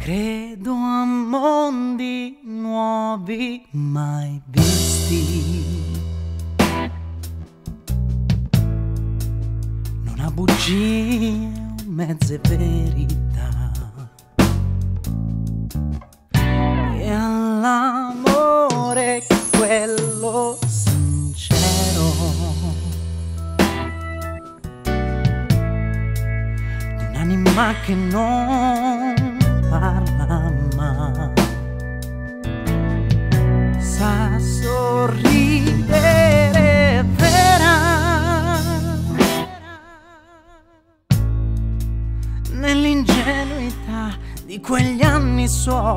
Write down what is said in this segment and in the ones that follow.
Credo a mondi nuovi mai visti. Non a bugie, mezze verità. E all'amore quello sincero. Un'anima che non parla ma. Sa sorridere vera. Nell'ingenuità di quegli anni suoi.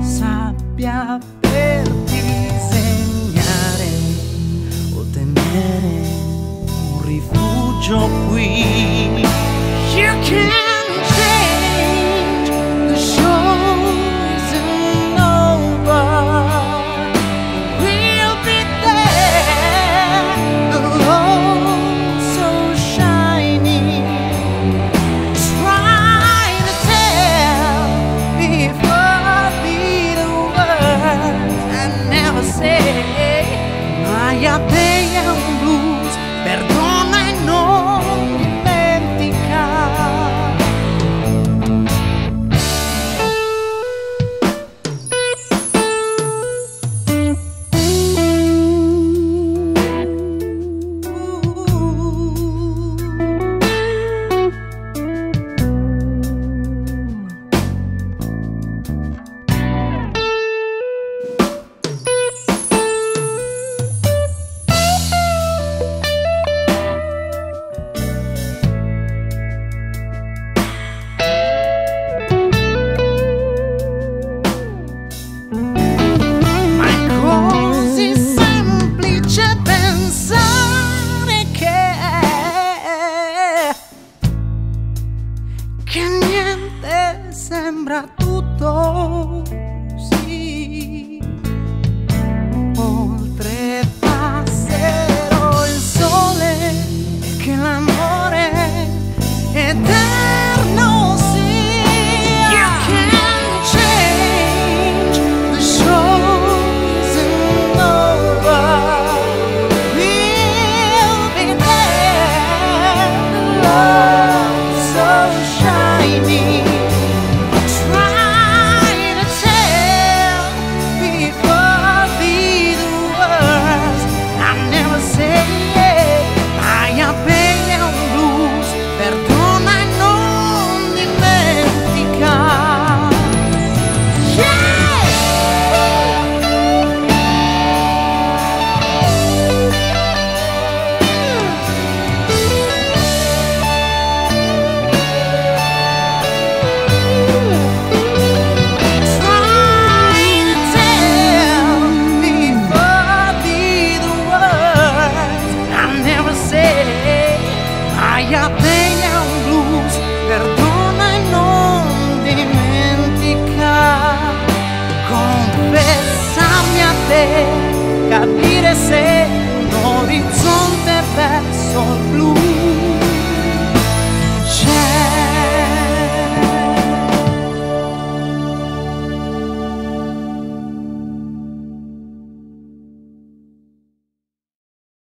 Sappia per disegnare o temere un rifugio qui. Maia Penha é um blues, perdão. go ser.